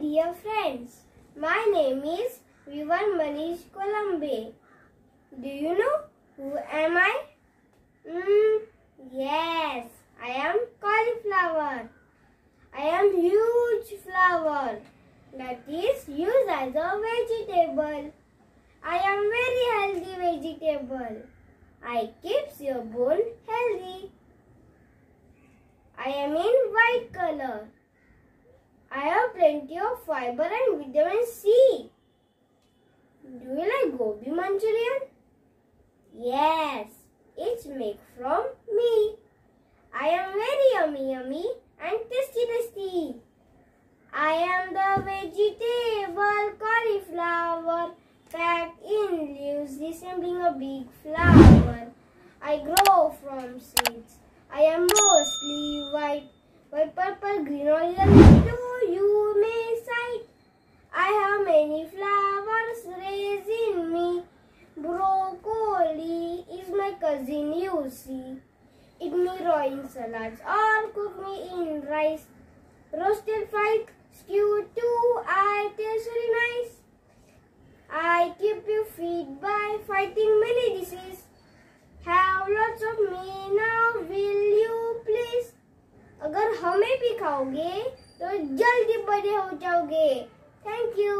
dear friends. My name is Vivaan Manish Colombe. Do you know who am I? Mm, yes, I am cauliflower. I am huge flower that is used as a vegetable. I am very healthy vegetable. I keeps your bone healthy. I am in white color. Plenty of fiber and vitamin C. Do you like gobi manchurian? Yes, it's made from me. I am very yummy yummy and tasty tasty. I am the vegetable cauliflower packed in leaves resembling a big flower. I grow from seeds. I am mostly white, white, purple, green or yellow you may sight. I have many flowers raised in me. Broccoli is my cousin, you see. Eat me raw in salads or cook me in rice. Roasted fried stew too, I taste very nice. I keep you fit by fighting many diseases. Have lots of me now, will you please? अगर हमें भी खाओगे तो जल्दी बड़े हो जाओगे thank you